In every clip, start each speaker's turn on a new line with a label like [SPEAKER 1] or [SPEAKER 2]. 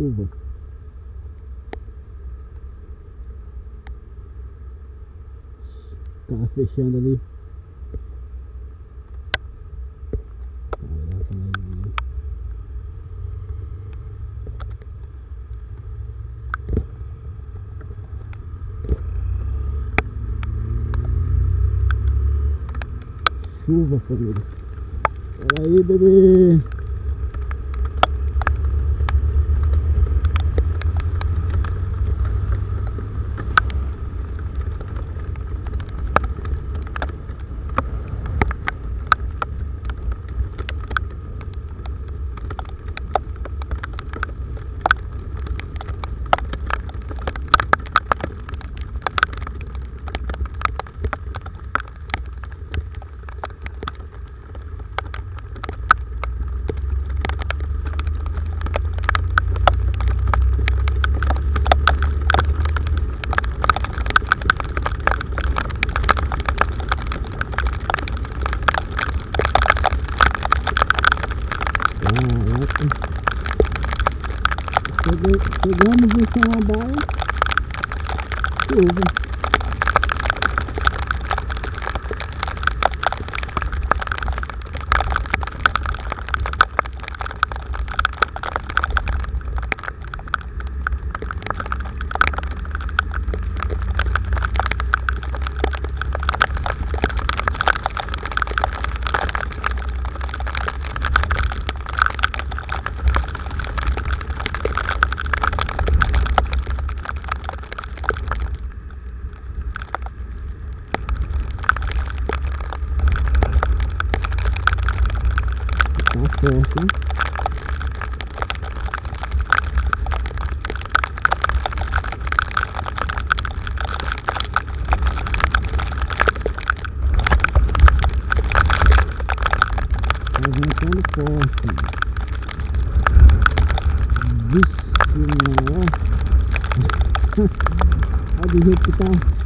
[SPEAKER 1] chuva. Cara fechando ali. Chuva, família. Olha aí, bebê. Chegamos em Samambaia. Chuva. Tá forte, ventando forte. Vixe. Olha do jeito que tá.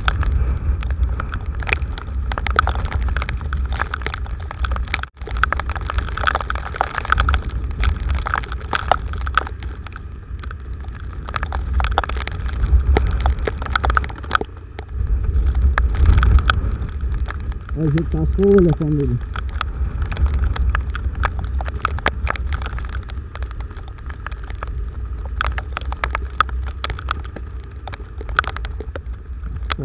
[SPEAKER 1] Olha o jeito que tá as folhas, família. Ó.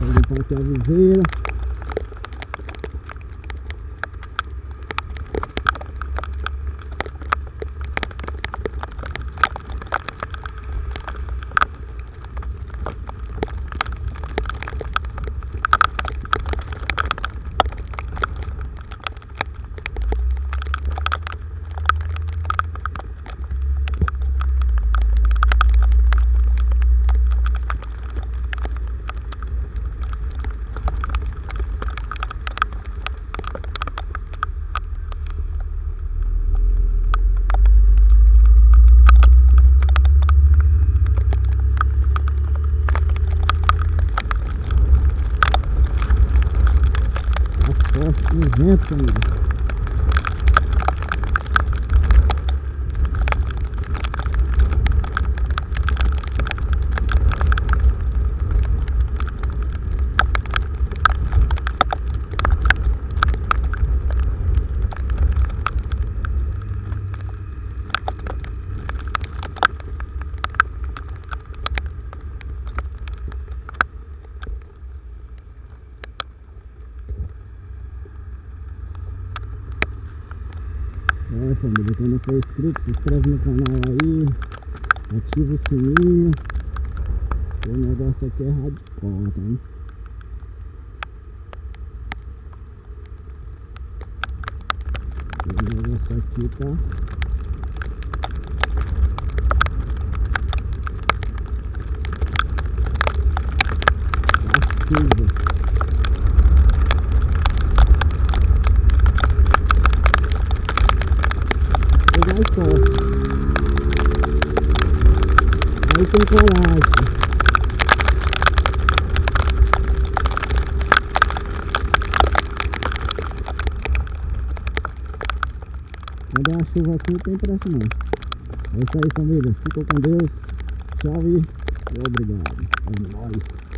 [SPEAKER 1] Vou limpar Нет, конечно. Não for inscrito, se inscreve no canal aí, ativa o sininho. O negócio aqui é radical, tá? O negócio aqui tá. temporada. Quando é uma chuva assim, não tem pressa não. É isso aí, família. Ficou com Deus. Tchau e obrigado. É nóis.